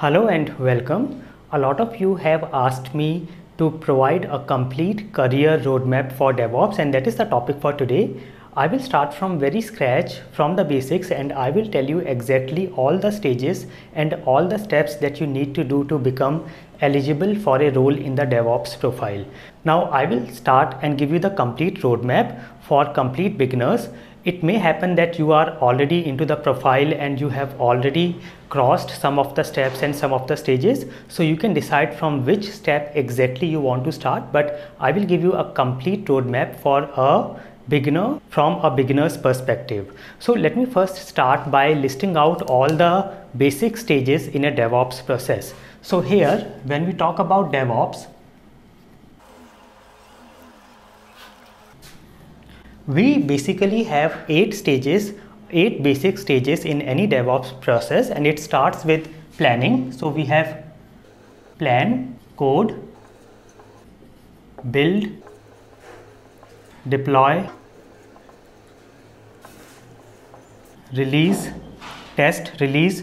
Hello and welcome. A lot of you have asked me to provide a complete career roadmap for DevOps and that is the topic for today. I will start from very scratch from the basics and I will tell you exactly all the stages and all the steps that you need to do to become eligible for a role in the DevOps profile. Now I will start and give you the complete roadmap for complete beginners. It may happen that you are already into the profile and you have already crossed some of the steps and some of the stages. So you can decide from which step exactly you want to start but I will give you a complete roadmap for a beginner from a beginner's perspective. So let me first start by listing out all the basic stages in a DevOps process. So here when we talk about DevOps, we basically have eight stages, eight basic stages in any DevOps process and it starts with planning. So we have plan, code, build, deploy, release, test, release.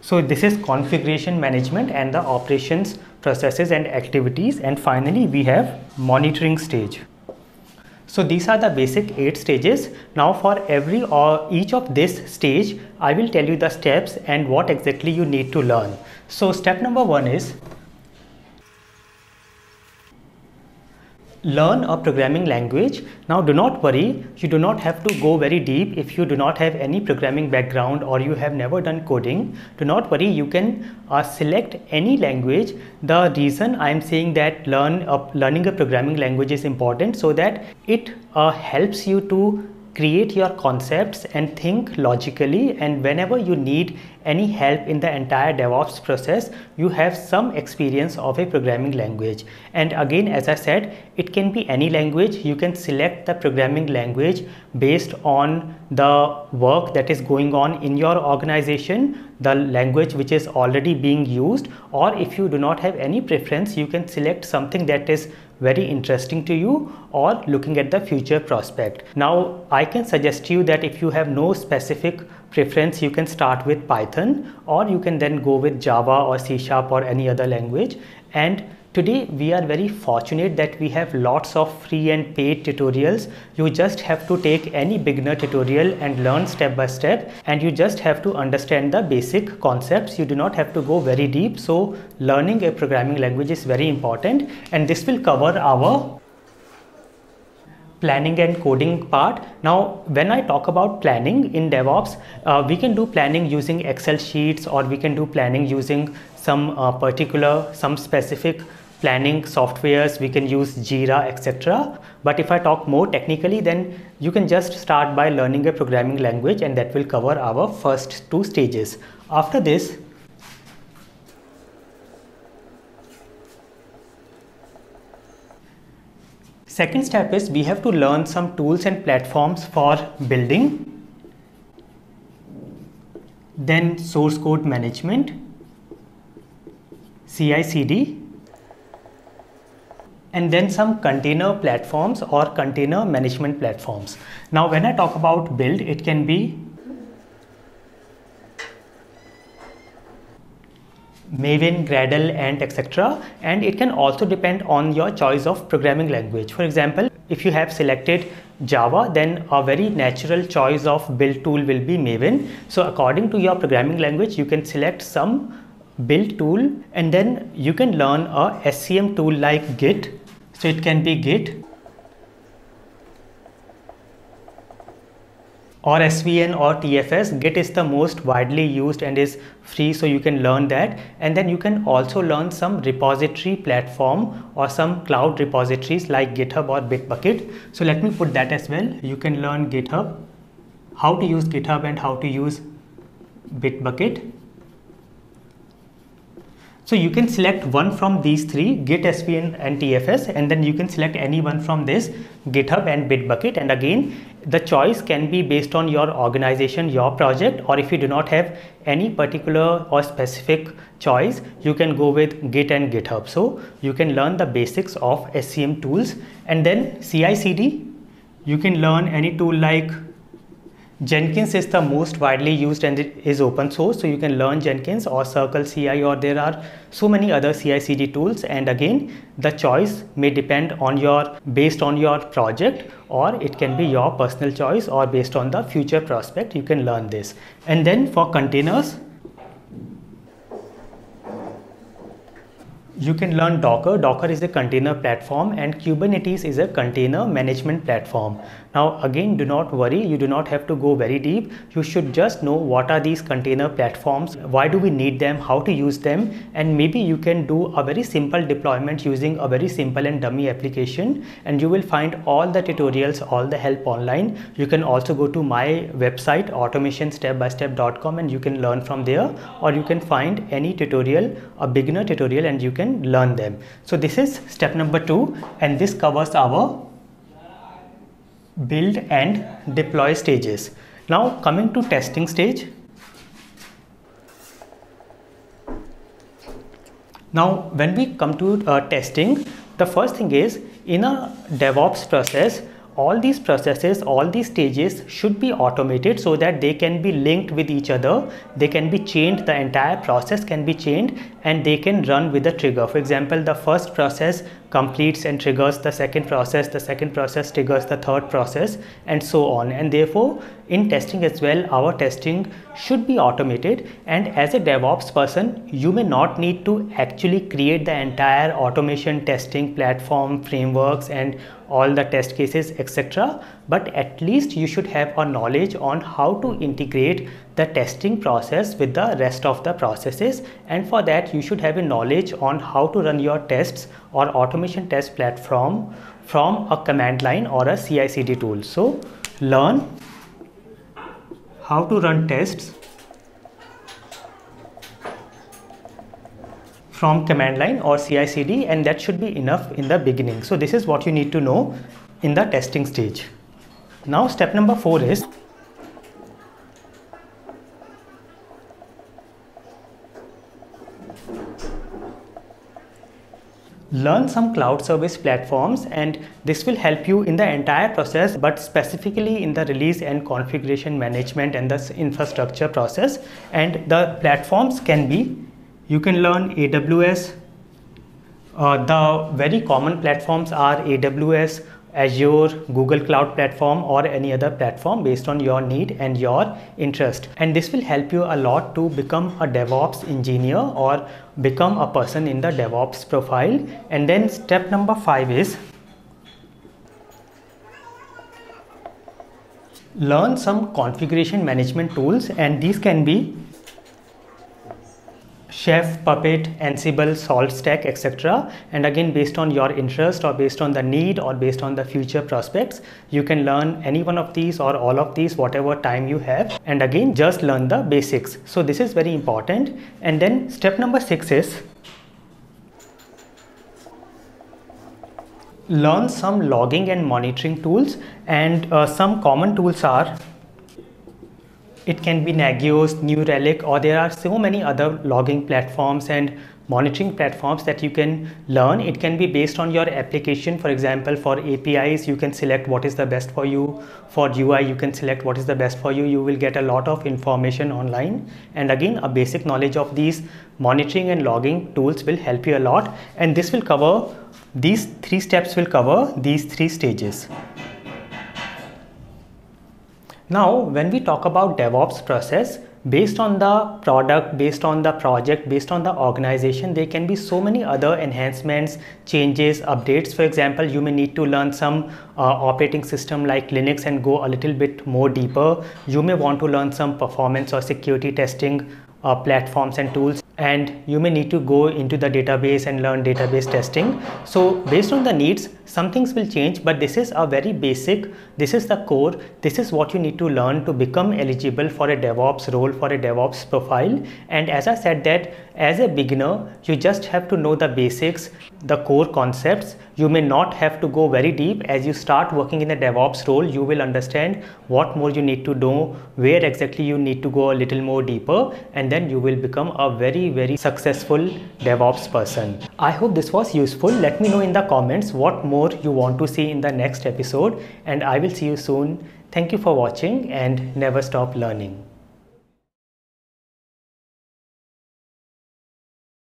So this is configuration management and the operations processes and activities and finally we have monitoring stage. So these are the basic eight stages. Now for every or each of this stage, I will tell you the steps and what exactly you need to learn. So step number one is learn a programming language. Now do not worry, you do not have to go very deep if you do not have any programming background or you have never done coding. Do not worry, you can uh, select any language. The reason I am saying that learn uh, learning a programming language is important so that it uh, helps you to create your concepts and think logically and whenever you need any help in the entire DevOps process, you have some experience of a programming language. And again, as I said, it can be any language. You can select the programming language based on the work that is going on in your organization, the language which is already being used, or if you do not have any preference, you can select something that is very interesting to you or looking at the future prospect. Now, I can suggest you that if you have no specific preference you can start with Python or you can then go with Java or C Sharp or any other language and Today we are very fortunate that we have lots of free and paid tutorials. You just have to take any beginner tutorial and learn step by step and you just have to understand the basic concepts. You do not have to go very deep. So learning a programming language is very important and this will cover our planning and coding part. Now, when I talk about planning in DevOps, uh, we can do planning using Excel sheets or we can do planning using some uh, particular, some specific planning softwares, we can use Jira, etc. But if I talk more technically, then you can just start by learning a programming language and that will cover our first two stages. After this, Second step is we have to learn some tools and platforms for building. Then source code management, CI/CD, and then some container platforms or container management platforms. Now when I talk about build, it can be Maven, Gradle, Ant, etc. And it can also depend on your choice of programming language. For example, if you have selected Java, then a very natural choice of build tool will be Maven. So according to your programming language, you can select some build tool and then you can learn a SCM tool like Git. So it can be Git or SVN or TFS, Git is the most widely used and is free so you can learn that and then you can also learn some repository platform or some cloud repositories like GitHub or Bitbucket. So let me put that as well. You can learn GitHub, how to use GitHub and how to use Bitbucket. So you can select one from these three, Git, SVN and TFS and then you can select any one from this, GitHub and Bitbucket and again the choice can be based on your organization, your project or if you do not have any particular or specific choice, you can go with Git and GitHub. So you can learn the basics of SCM tools and then CI/CD, you can learn any tool like Jenkins is the most widely used and it is open source. So you can learn Jenkins or Circle CI or there are so many other CI CD tools. And again, the choice may depend on your based on your project or it can be your personal choice or based on the future prospect. You can learn this. And then for containers, you can learn Docker. Docker is a container platform and Kubernetes is a container management platform. Now again, do not worry, you do not have to go very deep. You should just know what are these container platforms, why do we need them, how to use them, and maybe you can do a very simple deployment using a very simple and dummy application and you will find all the tutorials, all the help online. You can also go to my website automationstepbystep.com and you can learn from there or you can find any tutorial, a beginner tutorial and you can learn them. So this is step number two and this covers our build and deploy stages. Now coming to testing stage. Now when we come to uh, testing, the first thing is in a DevOps process, all these processes, all these stages should be automated so that they can be linked with each other. They can be chained, the entire process can be chained and they can run with a trigger. For example, the first process completes and triggers the second process, the second process triggers the third process and so on. And therefore, in testing as well, our testing should be automated. And as a DevOps person, you may not need to actually create the entire automation testing platform, frameworks and all the test cases etc but at least you should have a knowledge on how to integrate the testing process with the rest of the processes and for that you should have a knowledge on how to run your tests or automation test platform from a command line or a CI CD tool so learn how to run tests from command line or CI/CD and that should be enough in the beginning. So this is what you need to know in the testing stage. Now step number four is learn some cloud service platforms and this will help you in the entire process but specifically in the release and configuration management and the infrastructure process and the platforms can be you can learn AWS. Uh, the very common platforms are AWS, Azure, Google Cloud Platform or any other platform based on your need and your interest. And this will help you a lot to become a DevOps engineer or become a person in the DevOps profile. And then step number five is learn some configuration management tools and these can be Chef, Puppet, Ansible, SaltStack, etc. And again, based on your interest or based on the need or based on the future prospects, you can learn any one of these or all of these, whatever time you have. And again, just learn the basics. So this is very important. And then step number six is learn some logging and monitoring tools and uh, some common tools are it can be Nagios, New Relic, or there are so many other logging platforms and monitoring platforms that you can learn. It can be based on your application. For example, for APIs, you can select what is the best for you. For UI, you can select what is the best for you. You will get a lot of information online. And again, a basic knowledge of these monitoring and logging tools will help you a lot. And this will cover, these three steps will cover these three stages. Now, when we talk about DevOps process, based on the product, based on the project, based on the organization, there can be so many other enhancements, changes, updates. For example, you may need to learn some uh, operating system like Linux and go a little bit more deeper. You may want to learn some performance or security testing uh, platforms and tools and you may need to go into the database and learn database testing. So based on the needs, some things will change, but this is a very basic, this is the core, this is what you need to learn to become eligible for a DevOps role, for a DevOps profile. And as I said that as a beginner, you just have to know the basics, the core concepts. You may not have to go very deep. As you start working in a DevOps role, you will understand what more you need to know, where exactly you need to go a little more deeper, and then you will become a very very successful DevOps person. I hope this was useful. Let me know in the comments what more you want to see in the next episode and I will see you soon. Thank you for watching and never stop learning.